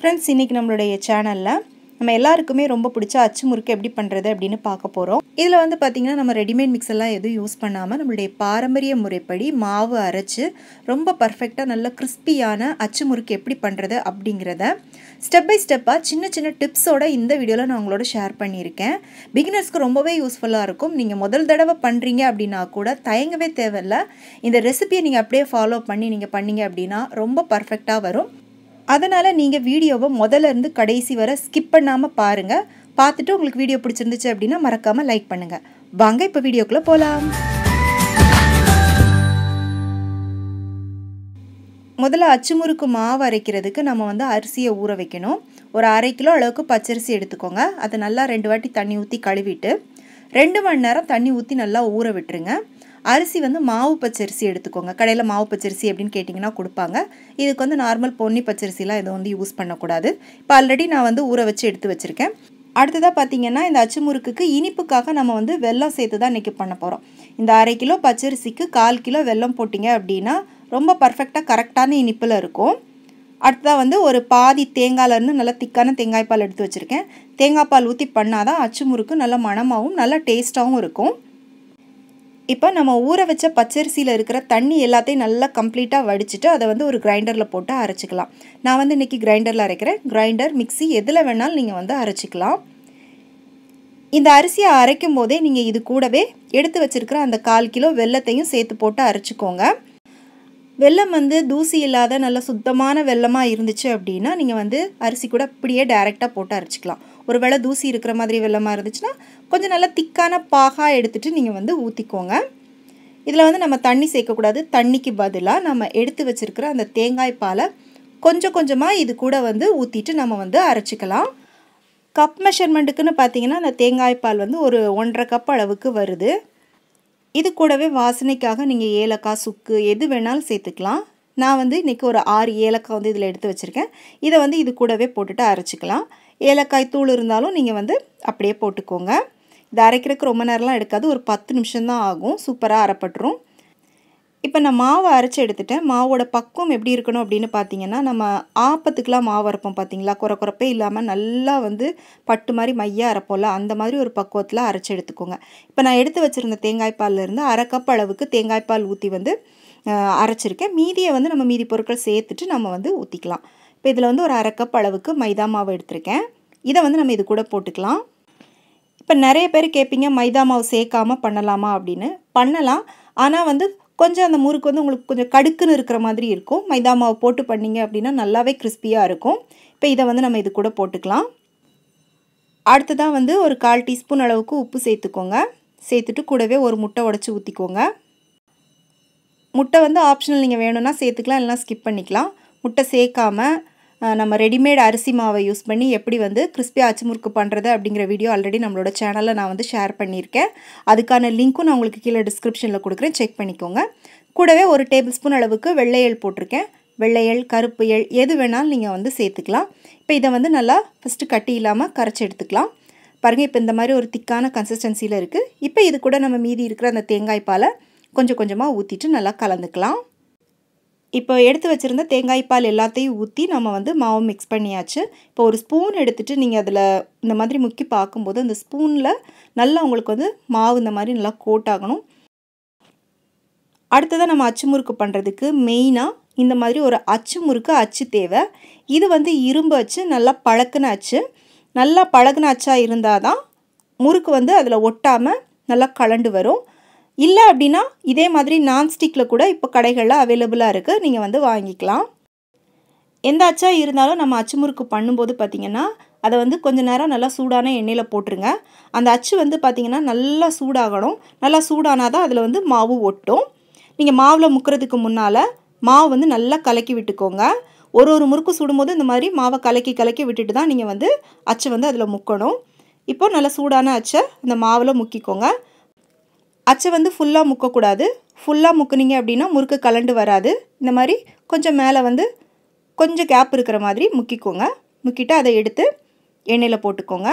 Friends இன்றைக்கி நம்மளுடைய சேனலில் நம்ம எல்லாருக்குமே ரொம்ப பிடிச்ச அச்சு முறுக்கு எப்படி பண்ணுறது அப்படின்னு பார்க்க போகிறோம் இதில் வந்து பார்த்திங்கன்னா நம்ம ரெடிமேட் மிக்ஸ் எல்லாம் எதுவும் யூஸ் பண்ணாமல் நம்மளுடைய பாரம்பரிய முறைப்படி மாவு அரைச்சி ரொம்ப பர்ஃபெக்டாக நல்ல கிறிஸ்பியான அச்சு முறுக்கு எப்படி பண்ணுறது அப்படிங்கிறத ஸ்டெப் பை ஸ்டெப்பாக சின்ன சின்ன டிப்ஸோட இந்த வீடியோவில் நான் உங்களோட ஷேர் பண்ணியிருக்கேன். பிகினர்ஸ்க்கு ரொம்பவே யூஸ்ஃபுல்லாக இருக்கும். நீங்கள் முதல் தடவை பண்ணுறீங்க அப்படின்னா கூட தயங்கவே தேவையில்ல. இந்த ரெசிபியை நீங்கள் அப்படியே ஃபாலோ பண்ணி நீங்கள் பண்ணீங்க அப்படின்னா ரொம்ப பர்ஃபெக்டாக வரும். அதனால் நீங்கள் வீடியோவை முதல்ல இருந்து கடைசி வர ஸ்கிப் பண்ணாமல் பாருங்கள் பார்த்துட்டு உங்களுக்கு வீடியோ பிடிச்சிருந்துச்சு அப்படின்னா மறக்காமல் லைக் பண்ணுங்கள் வாங்க இப்போ வீடியோக்குள்ளே போகலாம் முதல்ல அச்சுமுறுக்கு மாவு அரைக்கிறதுக்கு நம்ம வந்து அரிசியை ஊற வைக்கணும். ஒரு அரை கிலோ அளவுக்கு பச்சரிசி எடுத்துக்கோங்க. அதை நல்லா ரெண்டு வாட்டி தண்ணி ஊற்றி கழுவிட்டு ரெண்டு மணி நேரம் தண்ணி ஊற்றி நல்லா ஊற விட்டுருங்க. அரிசி வந்து மாவு பச்சரிசி எடுத்துக்கோங்க. கடையில் மாவு பச்சரிசி அப்படின்னு கேட்டிங்கன்னா கொடுப்பாங்க. இதுக்கு வந்து நார்மல் பொன்னி பச்சரிசிலாம் எதுவும் வந்து யூஸ் பண்ணக்கூடாது. இப்போ ஆல்ரெடி நான் வந்து ஊற வச்சு எடுத்து வச்சுருக்கேன். அடுத்ததாக பார்த்தீங்கன்னா இந்த அச்சுமுறுக்குக்கு இனிப்புக்காக நம்ம வந்து வெல்லம் சேர்த்து தான் இன்றைக்கி பண்ண போகிறோம் இந்த அரை கிலோ பச்சரிசிக்கு கால் கிலோ வெல்லம் போட்டிங்க அப்படின்னா ரொம்ப பர்ஃபெக்டாக கரெக்டான இனிப்பில் இருக்கும். அடுத்ததாக வந்து ஒரு பாதி தேங்காயிலேருந்து நல்லா திக்கான தேங்காய் பால் எடுத்து வச்சுருக்கேன். தேங்காய் பால் ஊற்றி பண்ணால் தான் அச்சு முறுக்கு நல்ல மணமாகவும் நல்லா டேஸ்ட்டாகவும் இருக்கும். இப்போ நம்ம ஊற வச்ச பச்சரிசியில் இருக்கிற தண்ணி எல்லாத்தையும் நல்லா கம்ப்ளீட்டாக வடிச்சிட்டு அதை வந்து ஒரு கிரைண்டரில் போட்டு அரைச்சிக்கலாம். நான் வந்து இன்றைக்கி கிரைண்டரில் அரைக்கிறேன். கிரைண்டர் மிக்சி எதில் வேணாலும் நீங்கள் வந்து அரைச்சிக்கலாம். இந்த அரிசியை அரைக்கும் போதே நீங்கள் இது கூடவே எடுத்து வச்சுருக்கிற அந்த கால் கிலோ வெள்ளத்தையும் சேர்த்து போட்டு அரைச்சிக்கோங்க. வெள்ளம் வந்து தூசி இல்லாத நல்ல சுத்தமான வெள்ளமாக இருந்துச்சு அப்படின்னா நீங்கள் வந்து அரிசி கூட அப்படியே டைரெக்டாக போட்டு அரைச்சிக்கலாம். ஒரு வேளை தூசி இருக்கிற மாதிரி வெள்ளமாக இருந்துச்சுன்னா கொஞ்சம் நல்லா திக்கான பாகாக எடுத்துகிட்டு நீங்கள் வந்து ஊற்றிக்கோங்க இதில் வந்து நம்ம தண்ணி சேர்க்கக்கூடாது. தண்ணிக்கு பதிலாக நம்ம எடுத்து வச்சுருக்கிற அந்த தேங்காய் பாலை கொஞ்சம் கொஞ்சமாக இது கூட வந்து ஊற்றிட்டு நம்ம வந்து அரைச்சிக்கலாம். கப் மெஷர்மெண்ட்டுக்குன்னு பார்த்தீங்கன்னா அந்த தேங்காய் பால் வந்து ஒரு ஒன்றரை கப் அளவுக்கு வருது. இது கூடவே வாசனைக்காக நீங்கள் ஏலக்காய் சுக்கு எது வேணாலும் சேர்த்துக்கலாம். நான் வந்து இன்றைக்கி ஒரு ஆறு ஏலக்காய் வந்து இதில் எடுத்து வச்சுருக்கேன். இதை வந்து இது கூடவே போட்டுட்டு அரைச்சிக்கலாம். ஏலக்காய் தூள் இருந்தாலும் நீங்கள் வந்து அப்படியே போட்டுக்கோங்க. இது அரைக்கிறதுக்கு ரொம்ப நேரம்லாம் எடுக்காது. ஒரு பத்து நிமிஷம்தான் ஆகும். சூப்பராக அரைப்பட்டுரும். இப்போ நான் மாவை அரைச்சி எடுத்துட்டேன். மாவோட பக்குவம் எப்படி இருக்கணும் அப்படின்னு பார்த்தீங்கன்னா நம்ம ஆப்பத்துக்கெலாம் மாவு அரைப்போம் பார்த்தீங்களா? குறை குறைப்பே இல்லாமல் நல்லா வந்து பட்டு மாதிரி மையாக அரைப்போம்ல அந்த மாதிரி ஒரு பக்குவத்தில் அரைச்சி எடுத்துக்கோங்க. இப்போ நான் எடுத்து வச்சுருந்த தேங்காய் பால்லேருந்து அரை கப் அளவுக்கு தேங்காய் பால் ஊற்றி வந்து அரைச்சிருக்கேன். மீதியை வந்து நம்ம மீதி பொருட்கள் சேர்த்துட்டு நம்ம வந்து ஊற்றிக்கலாம் இப்போ இதில் வந்து ஒரு அரை கப் அளவுக்கு மைதா மாவு எடுத்திருக்கேன். இதை வந்து நம்ம இது கூட போட்டுக்கலாம். இப்போ நிறைய பேர் கேட்பீங்க மைதா மாவு சேர்க்காமல் பண்ணலாமா அப்படின்னு. பண்ணலாம். ஆனால் வந்து கொஞ்சம் அந்த முறுக்கு வந்து உங்களுக்கு கொஞ்சம் கடுக்குன்னு இருக்கிற மாதிரி இருக்கும். மைதா மாவு போட்டு பண்ணிங்க அப்படின்னா நல்லாவே கிறிஸ்பியாக இருக்கும். இப்போ இதை வந்து நம்ம இது கூட போட்டுக்கலாம். அடுத்ததாக வந்து ஒரு கால் டீஸ்பூன் அளவுக்கு உப்பு சேர்த்துக்கோங்க. சேர்த்துட்டு கூடவே ஒரு முட்டை உடச்சி ஊற்றிக்கோங்க முட்டை வந்து ஆப்ஷனல் நீங்கள் வேணும்னா சேர்த்துக்கலாம் இல்லைனா ஸ்கிப் பண்ணிக்கலாம். முட்டை சேர்க்காமல் நம்ம ரெடிமேட் அரிசி மாவை யூஸ் பண்ணி எப்படி வந்து கிறிஸ்பி அச்சு முறுக்கு பண்ணுறது அப்படிங்கிற வீடியோ ஆல்ரெடி நம்மளோட சேனலில் நான் வந்து ஷேர் பண்ணியிருக்கேன். அதுக்கான லிங்க்கும் நான் உங்களுக்கு கீழே டிஸ்கிரிப்ஷனில் கொடுக்குறேன். செக் பண்ணிக்கோங்க. கூடவே ஒரு டேபிள் ஸ்பூன் அளவுக்கு வெள்ளையல் போட்டிருக்கேன். வெள்ளையல் கருப்பு எள் எது வேணாலும் நீங்கள் வந்து சேர்த்துக்கலாம். இப்போ இதை வந்து நல்லா ஃபஸ்ட்டு கட்டி இல்லாமல் கரைச்சி எடுத்துக்கலாம். பாருங்கள் இப்போ இந்த மாதிரி ஒரு திக்கான கன்சிஸ்டன்சியில் இருக்குது இப்போ இது கூட நம்ம மீதி இருக்கிற அந்த தேங்காய் பாலை கொஞ்சம் கொஞ்சமாக ஊற்றிட்டு நல்லா கலந்துக்கலாம். இப்போ எடுத்து வச்சுருந்த தேங்காய் பால் எல்லாத்தையும் ஊற்றி நம்ம வந்து மாவு மிக்ஸ் பண்ணியாச்சு. இப்போ ஒரு ஸ்பூன் எடுத்துகிட்டு நீங்கள் அதில் இந்த மாதிரி முக்கி பார்க்கும்போது அந்த ஸ்பூனில் நல்லா உங்களுக்கு வந்து மாவு இந்த மாதிரி நல்லா கோட் ஆகணும். அடுத்ததாக நம்ம அச்சு முறுக்கு பண்ணுறதுக்கு மெயினாக இந்த மாதிரி ஒரு அச்சு முறுக்கு அச்சு தேவை. இது வந்து இரும்பு அச்சு நல்லா பழக்கின அச்சு. நல்லா பழகின அச்சாக இருந்தால் தான் முறுக்கு வந்து அதில் ஒட்டாமல் நல்லா கலண்டு வரும். இல்லை அப்படின்னா இதே மாதிரி நான்ஸ்டிக்கில் கூட இப்போ கடைகளில் அவைலபிளாக இருக்குது நீங்கள் வந்து வாங்கிக்கலாம். எந்த அச்சா இருந்தாலும் நம்ம அச்சு முறுக்கு பண்ணும்போது பார்த்திங்கன்னா அதை வந்து கொஞ்சம் நேரம் நல்லா சூடான எண்ணெயில் போட்டுருங்க. அந்த அச்சு வந்து பார்த்திங்கன்னா நல்லா சூடாகணும். நல்லா சூடானால் தான் அதில் வந்து மாவு ஒட்டும். நீங்கள் மாவில் முக்கிறதுக்கு முன்னால் மாவு வந்து நல்லா கலக்கி விட்டுக்கோங்க. ஒரு ஒரு முறுக்கு சுடும்போது இந்த மாதிரி மாவை கலக்கி கலக்கி விட்டுட்டு தான் நீங்கள் வந்து அச்சை வந்து அதில் முக்கணும். இப்போ நல்லா சூடான அச்சை இந்த மாவில் முக்கிக்கோங்க. அச்சை வந்து ஃபுல்லாக முக்கக்கூடாது. ஃபுல்லாக முக்குனீங்க அப்படின்னா முறுக்கு கலண்டு வராது. இந்த மாதிரி கொஞ்சம் மேலே வந்து கொஞ்சம் கேப் இருக்கிற மாதிரி முக்கிக்கோங்க. முக்கிட்டு அதை எடுத்து எண்ணெயில் போட்டுக்கோங்க.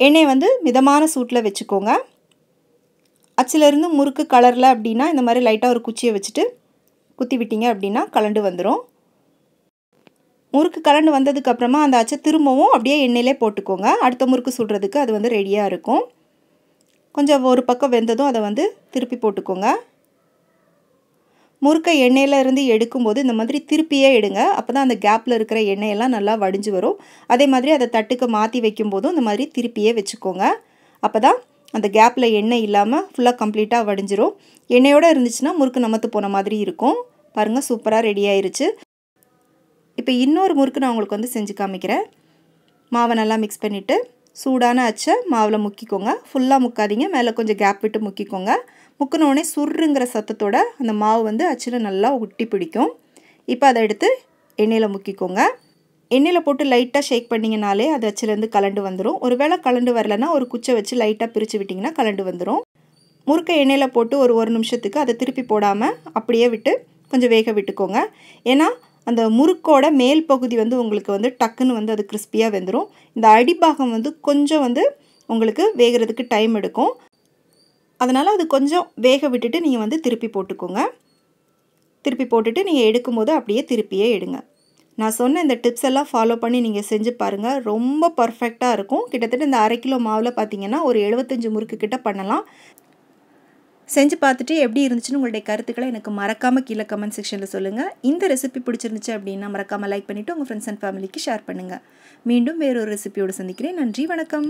எண்ணெயை வந்து மிதமான சூட்டில் வச்சுக்கோங்க. அச்சிலேருந்து முறுக்கு கலரில் அப்படின்னா இந்த மாதிரி லைட்டாக ஒரு குச்சியை வச்சுட்டு குத்தி விட்டீங்க அப்படின்னா கலண்டு வந்துடும் முறுக்கு கலண்டு வந்ததுக்கப்புறமா அந்த அச்சை திரும்பவும் அப்படியே எண்ணெயிலே போட்டுக்கோங்க. அடுத்த முறுக்கு சுடுறதுக்கு அது வந்து ரெடியாக இருக்கும். கொஞ்சம் ஒரு பக்கம் வெந்ததும் அதை வந்து திருப்பி போட்டுக்கோங்க. முறுக்கை எண்ணெயிலேருந்து எடுக்கும்போது இந்த மாதிரி திருப்பியே எடுங்க. அப்போ தான் அந்த கேப்பில் இருக்கிற எண்ணெயெல்லாம் நல்லா வடிஞ்சு வரும். அதே மாதிரி அதை தட்டுக்கு மாற்றி வைக்கும்போதும் இந்த மாதிரி திருப்பியே வச்சுக்கோங்க. அப்போ தான் அந்த கேப்பில் எண்ணெய் இல்லாமல் ஃபுல்லாக கம்ப்ளீட்டாக வடிஞ்சிரும். எண்ணெயோடு இருந்துச்சுன்னா முறுக்கு நமத்து போன மாதிரி இருக்கும். பாருங்கள் சூப்பராக ரெடி ஆயிருச்சு. இப்போ இன்னொரு முறுக்கு நான் உங்களுக்கு வந்து செஞ்சு காமிக்கிறேன். மாவை நல்லா மிக்ஸ் பண்ணிவிட்டு சூடான அச்சை மாவில் முக்கிக்கோங்க. ஃபுல்லாக முக்காதீங்க. மேலே கொஞ்சம் கேப் விட்டு முக்கிக்கோங்க. முக்கினோடனே சுருங்கிற சத்தத்தோட அந்த மாவு வந்து அச்சில் நல்லா ஒட்டி பிடிக்கும். இப்போ அதை எடுத்து எண்ணெயில் முக்கிக்கோங்க. எண்ணெயில் போட்டு லைட்டாக ஷேக் பண்ணிங்கனாலே அது அச்சிலேருந்து கலண்டு வந்துடும் ஒரு வேளை கலண்டு வரலன்னா ஒரு குச்சை வச்சு லைட்டாக பிரித்து விட்டிங்கன்னா கலண்டு வந்துடும் முறுக்க எண்ணெயில் போட்டு ஒரு ஒரு நிமிஷத்துக்கு அதை திருப்பி போடாமல் அப்படியே விட்டு கொஞ்சம் வேக விட்டுக்கோங்க. ஏன்னா அந்த முறுக்கோட மேல் பகுதி வந்து உங்களுக்கு வந்து டக்குன்னு வந்து அது கிறிஸ்பியாக வெந்துடும் இந்த அடிப்பாகம் வந்து கொஞ்சம் வந்து உங்களுக்கு வேகிறதுக்கு டைம் எடுக்கும். அதனால் அது கொஞ்சம் வேக விட்டுட்டு நீங்கள் வந்து திருப்பி போட்டுக்கோங்க. திருப்பி போட்டுட்டு நீங்கள் எடுக்கும்போது அப்படியே திருப்பியே எடுங்க. நான் சொன்ன இந்த டிப்ஸ் எல்லாம் ஃபாலோ பண்ணி நீங்கள் செஞ்சு பாருங்கள் ரொம்ப பர்ஃபெக்டாக இருக்கும். கிட்டத்தட்ட இந்த அரை கிலோ மாவில் பார்த்தீங்கன்னா ஒரு எழுபத்தஞ்சு முறுக்கு கிட்ட பண்ணலாம். செஞ்சு பார்த்துட்டு எப்படி இருந்துச்சுன்னு உங்களுடைய கருத்துக்களை எனக்கு மறக்காமல் கீழே கமெண்ட் செக்ஷனில் சொல்லுங்கள் இந்த ரெசிபி பிடிச்சிருந்துச்சு அப்படின்னா மறக்காமல் லைக் பண்ணிவிட்டு உங்கள் ஃப்ரெண்ட்ஸ் அண்ட் ஃபேமிலிக்கு ஷேர் பண்ணுங்கள் மீண்டும் வேறொரு ரெசிபியோடு சந்திக்கிறேன். நன்றி வணக்கம்.